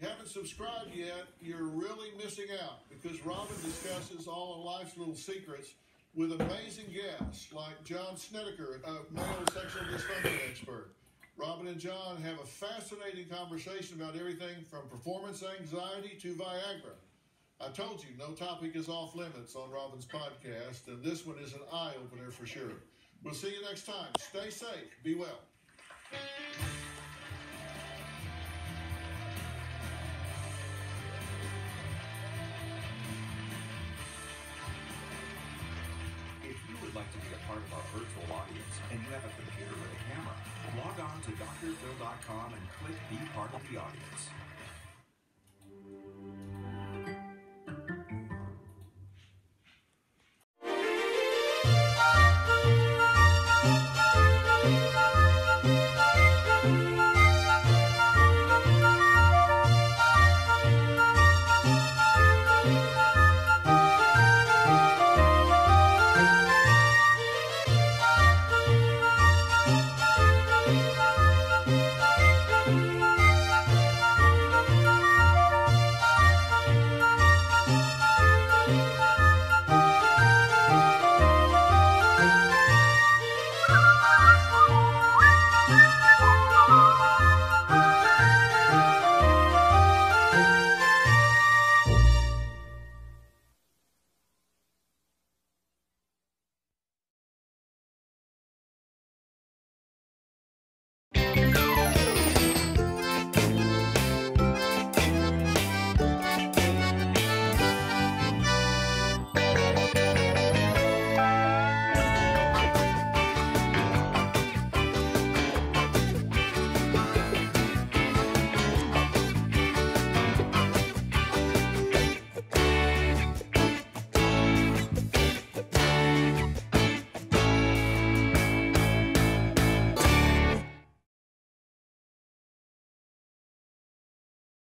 haven't subscribed yet, you're really missing out because Robin discusses all of life's little secrets with amazing guests like John Snedeker, a male sexual dysfunction expert. Robin and John have a fascinating conversation about everything from performance anxiety to Viagra. I told you, no topic is off limits on Robin's podcast, and this one is an eye opener for sure. We'll see you next time. Stay safe. Be well. If you would like to be a part of our virtual audience and you have a computer with a camera, log on to drphil.com and click Be Part of the Audience.